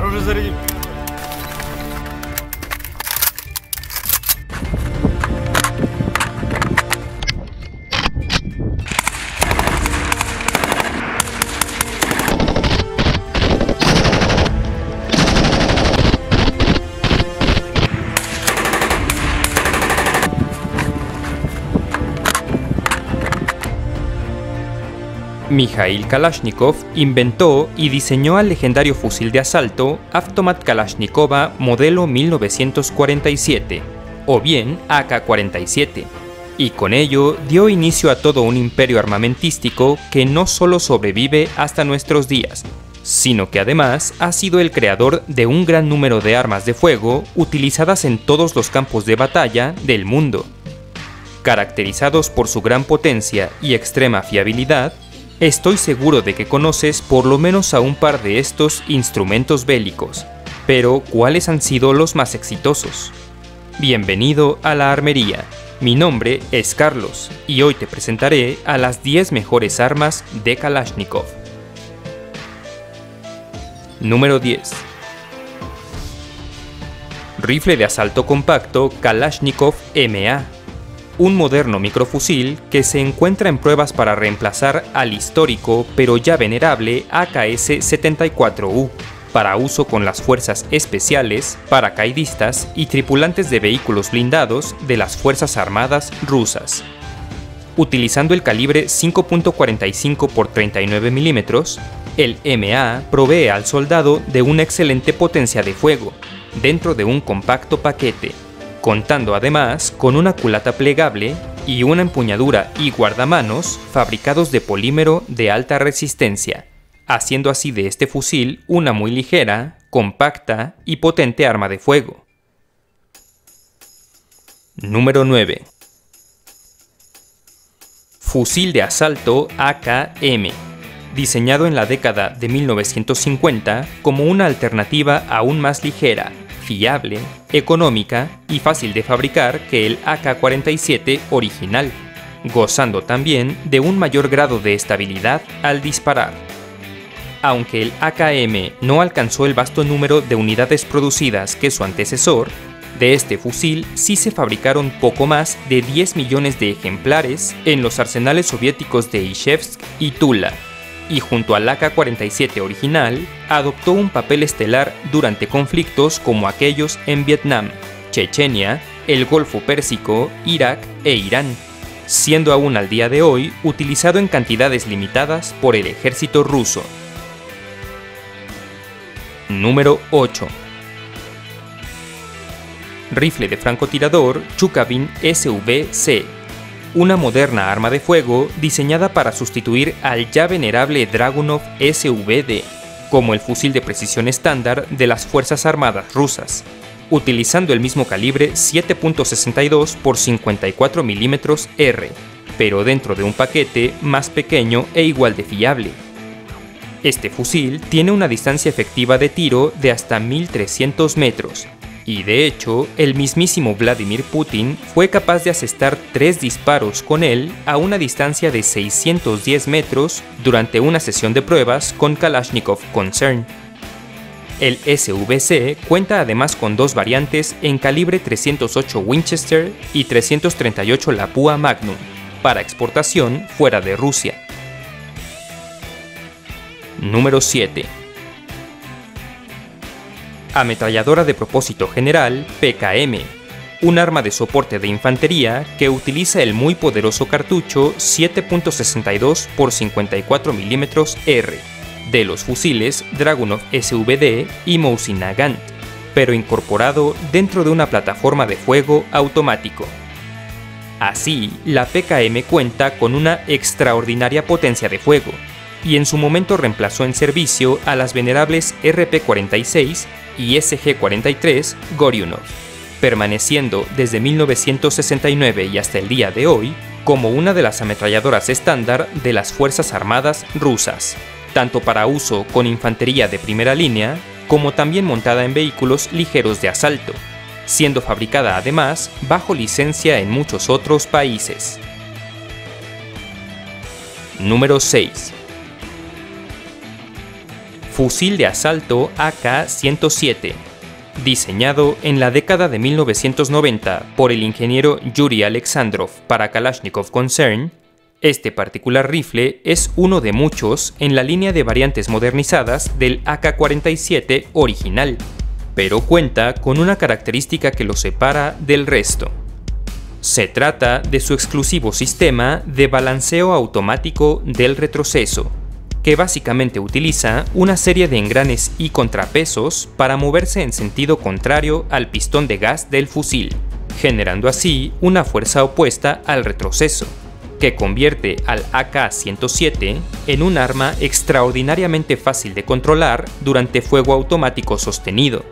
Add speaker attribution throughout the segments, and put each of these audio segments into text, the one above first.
Speaker 1: Хороший зарядим.
Speaker 2: Mikhail Kalashnikov inventó y diseñó el legendario fusil de asalto Avtomat Kalashnikova modelo 1947, o bien AK-47, y con ello dio inicio a todo un imperio armamentístico que no solo sobrevive hasta nuestros días, sino que además ha sido el creador de un gran número de armas de fuego utilizadas en todos los campos de batalla del mundo. Caracterizados por su gran potencia y extrema fiabilidad, Estoy seguro de que conoces por lo menos a un par de estos instrumentos bélicos, pero ¿cuáles han sido los más exitosos? Bienvenido a la armería. Mi nombre es Carlos y hoy te presentaré a las 10 mejores armas de Kalashnikov. Número 10. Rifle de asalto compacto Kalashnikov MA un moderno microfusil que se encuentra en pruebas para reemplazar al histórico pero ya venerable AKS-74U, para uso con las fuerzas especiales, paracaidistas y tripulantes de vehículos blindados de las Fuerzas Armadas rusas. Utilizando el calibre 5.45 x 39 mm, el MA provee al soldado de una excelente potencia de fuego, dentro de un compacto paquete contando además con una culata plegable y una empuñadura y guardamanos fabricados de polímero de alta resistencia, haciendo así de este fusil una muy ligera, compacta y potente arma de fuego. Número 9. Fusil de asalto AKM, diseñado en la década de 1950 como una alternativa aún más ligera, fiable, económica y fácil de fabricar que el AK-47 original, gozando también de un mayor grado de estabilidad al disparar. Aunque el AKM no alcanzó el vasto número de unidades producidas que su antecesor, de este fusil sí se fabricaron poco más de 10 millones de ejemplares en los arsenales soviéticos de Ishevsk y Tula, y junto al AK-47 original, adoptó un papel estelar durante conflictos como aquellos en Vietnam, Chechenia, el Golfo Pérsico, Irak e Irán, siendo aún al día de hoy utilizado en cantidades limitadas por el ejército ruso. Número 8. Rifle de francotirador Chukavin SVC una moderna arma de fuego diseñada para sustituir al ya venerable Dragunov SVD como el fusil de precisión estándar de las Fuerzas Armadas rusas, utilizando el mismo calibre 7.62 x 54 mm R, pero dentro de un paquete más pequeño e igual de fiable. Este fusil tiene una distancia efectiva de tiro de hasta 1300 metros, y de hecho, el mismísimo Vladimir Putin fue capaz de asestar tres disparos con él a una distancia de 610 metros durante una sesión de pruebas con Kalashnikov Concern. El SVC cuenta además con dos variantes en calibre 308 Winchester y 338 Lapua Magnum, para exportación fuera de Rusia. Número 7 Ametralladora de propósito general PKM, un arma de soporte de infantería que utiliza el muy poderoso cartucho 7.62 x 54 mm R de los fusiles Dragunov SVD y Mosin Nagant, pero incorporado dentro de una plataforma de fuego automático. Así, la PKM cuenta con una extraordinaria potencia de fuego, y en su momento reemplazó en servicio a las venerables RP-46 y SG-43 Goryunov, permaneciendo desde 1969 y hasta el día de hoy como una de las ametralladoras estándar de las Fuerzas Armadas rusas, tanto para uso con infantería de primera línea como también montada en vehículos ligeros de asalto, siendo fabricada además bajo licencia en muchos otros países. Número 6. Fusil de asalto AK-107, diseñado en la década de 1990 por el ingeniero Yuri Alexandrov para Kalashnikov Concern, este particular rifle es uno de muchos en la línea de variantes modernizadas del AK-47 original, pero cuenta con una característica que lo separa del resto. Se trata de su exclusivo sistema de balanceo automático del retroceso, que básicamente utiliza una serie de engranes y contrapesos para moverse en sentido contrario al pistón de gas del fusil, generando así una fuerza opuesta al retroceso que convierte al AK-107 en un arma extraordinariamente fácil de controlar durante fuego automático sostenido.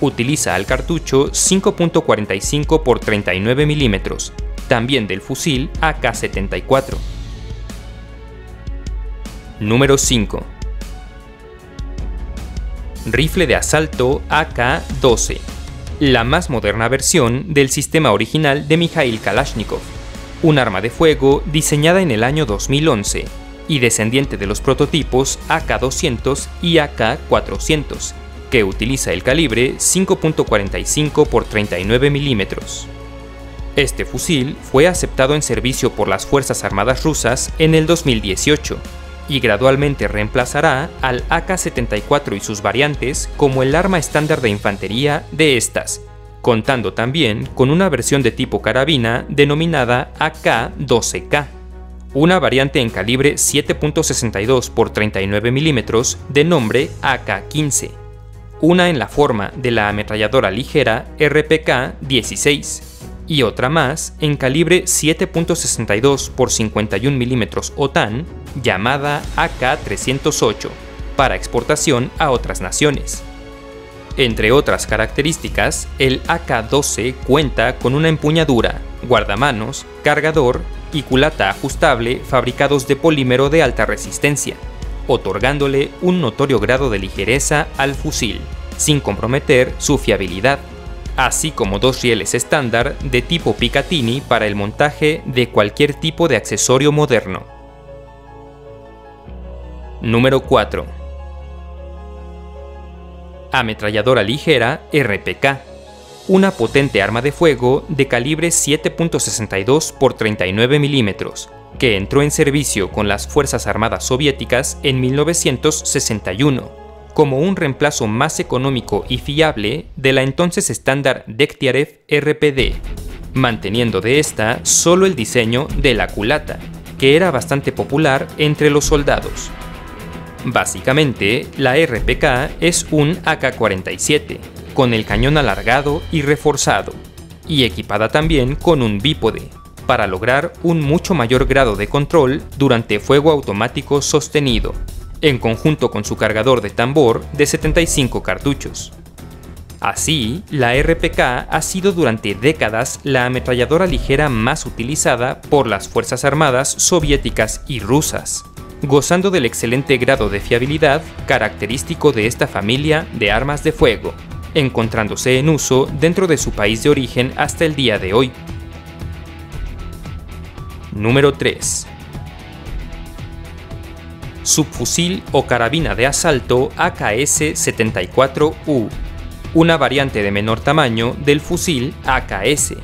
Speaker 2: Utiliza al cartucho 5.45 x 39 mm, también del fusil AK-74. Número 5. Rifle de asalto AK-12, la más moderna versión del sistema original de Mikhail Kalashnikov un arma de fuego diseñada en el año 2011 y descendiente de los prototipos AK-200 y AK-400, que utiliza el calibre 5.45 x 39 mm. Este fusil fue aceptado en servicio por las Fuerzas Armadas rusas en el 2018 y gradualmente reemplazará al AK-74 y sus variantes como el arma estándar de infantería de estas, contando también con una versión de tipo carabina denominada AK-12K, una variante en calibre 7.62 x 39 mm de nombre AK-15, una en la forma de la ametralladora ligera RPK-16 y otra más en calibre 7.62 x 51 mm OTAN llamada AK-308 para exportación a otras naciones. Entre otras características, el AK-12 cuenta con una empuñadura, guardamanos, cargador y culata ajustable fabricados de polímero de alta resistencia, otorgándole un notorio grado de ligereza al fusil, sin comprometer su fiabilidad, así como dos rieles estándar de tipo Picatinny para el montaje de cualquier tipo de accesorio moderno. Número 4 ametralladora ligera RPK, una potente arma de fuego de calibre 7.62 x 39 mm, que entró en servicio con las Fuerzas Armadas Soviéticas en 1961, como un reemplazo más económico y fiable de la entonces estándar Dektiarev RPD, manteniendo de esta solo el diseño de la culata, que era bastante popular entre los soldados. Básicamente, la RPK es un AK-47, con el cañón alargado y reforzado, y equipada también con un bípode, para lograr un mucho mayor grado de control durante fuego automático sostenido, en conjunto con su cargador de tambor de 75 cartuchos. Así, la RPK ha sido durante décadas la ametralladora ligera más utilizada por las Fuerzas Armadas soviéticas y rusas gozando del excelente grado de fiabilidad característico de esta familia de armas de fuego, encontrándose en uso dentro de su país de origen hasta el día de hoy. Número 3. Subfusil o carabina de asalto AKS-74U, una variante de menor tamaño del fusil AKS,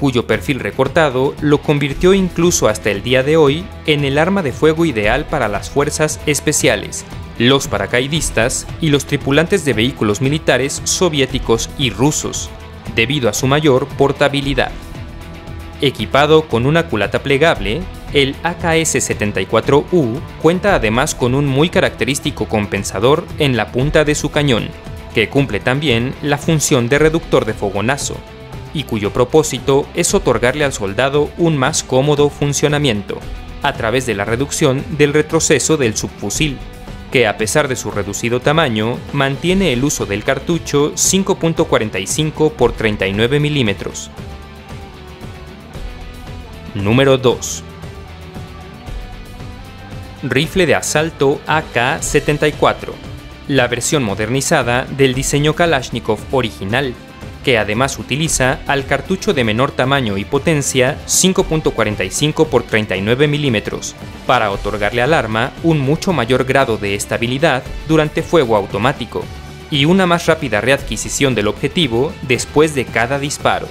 Speaker 2: cuyo perfil recortado lo convirtió incluso hasta el día de hoy en el arma de fuego ideal para las fuerzas especiales, los paracaidistas y los tripulantes de vehículos militares soviéticos y rusos, debido a su mayor portabilidad. Equipado con una culata plegable, el AKS-74U cuenta además con un muy característico compensador en la punta de su cañón, que cumple también la función de reductor de fogonazo, y cuyo propósito es otorgarle al soldado un más cómodo funcionamiento, a través de la reducción del retroceso del subfusil, que a pesar de su reducido tamaño, mantiene el uso del cartucho 5.45 x 39 mm. Número 2. Rifle de asalto AK-74, la versión modernizada del diseño Kalashnikov original que además utiliza al cartucho de menor tamaño y potencia 5.45 x 39 mm, para otorgarle al arma un mucho mayor grado de estabilidad durante fuego automático y una más rápida readquisición del objetivo después de cada disparo.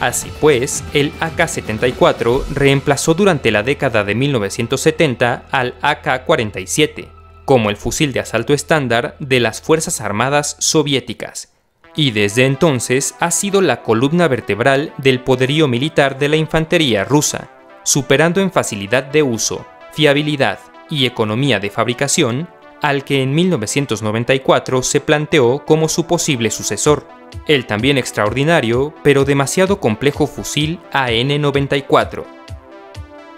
Speaker 2: Así pues, el AK-74 reemplazó durante la década de 1970 al AK-47 como el fusil de asalto estándar de las Fuerzas Armadas soviéticas, y desde entonces ha sido la columna vertebral del poderío militar de la infantería rusa, superando en facilidad de uso, fiabilidad y economía de fabricación al que en 1994 se planteó como su posible sucesor, el también extraordinario pero demasiado complejo fusil AN-94.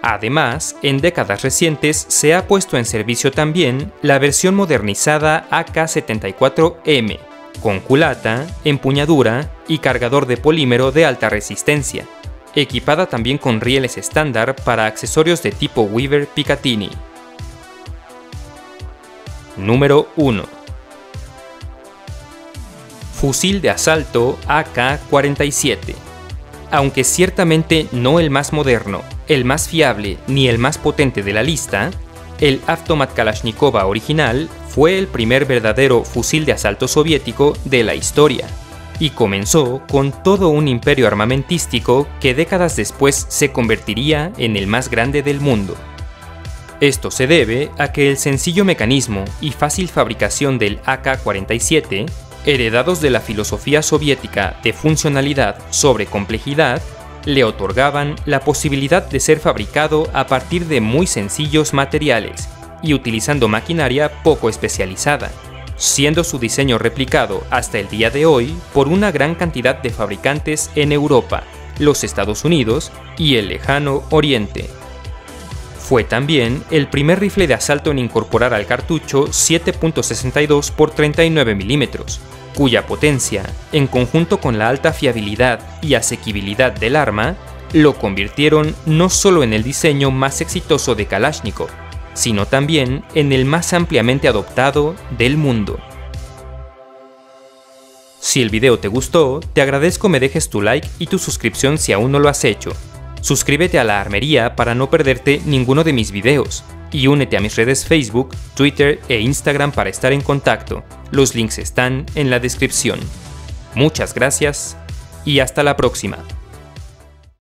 Speaker 2: Además, en décadas recientes se ha puesto en servicio también la versión modernizada AK-74M, con culata, empuñadura y cargador de polímero de alta resistencia, equipada también con rieles estándar para accesorios de tipo Weaver Picatinny. Número 1. Fusil de asalto AK-47. Aunque ciertamente no el más moderno, el más fiable ni el más potente de la lista, el Avtomat Kalashnikova original fue el primer verdadero fusil de asalto soviético de la historia, y comenzó con todo un imperio armamentístico que décadas después se convertiría en el más grande del mundo. Esto se debe a que el sencillo mecanismo y fácil fabricación del AK-47, heredados de la filosofía soviética de funcionalidad sobre complejidad, le otorgaban la posibilidad de ser fabricado a partir de muy sencillos materiales y utilizando maquinaria poco especializada, siendo su diseño replicado hasta el día de hoy por una gran cantidad de fabricantes en Europa, los Estados Unidos y el lejano Oriente. Fue también el primer rifle de asalto en incorporar al cartucho 7.62 x 39 mm, cuya potencia, en conjunto con la alta fiabilidad y asequibilidad del arma, lo convirtieron no solo en el diseño más exitoso de Kalashnikov, sino también en el más ampliamente adoptado del mundo. Si el video te gustó, te agradezco me dejes tu like y tu suscripción si aún no lo has hecho, Suscríbete a la armería para no perderte ninguno de mis videos y únete a mis redes Facebook, Twitter e Instagram para estar en contacto. Los links están en la descripción. Muchas gracias y hasta la próxima.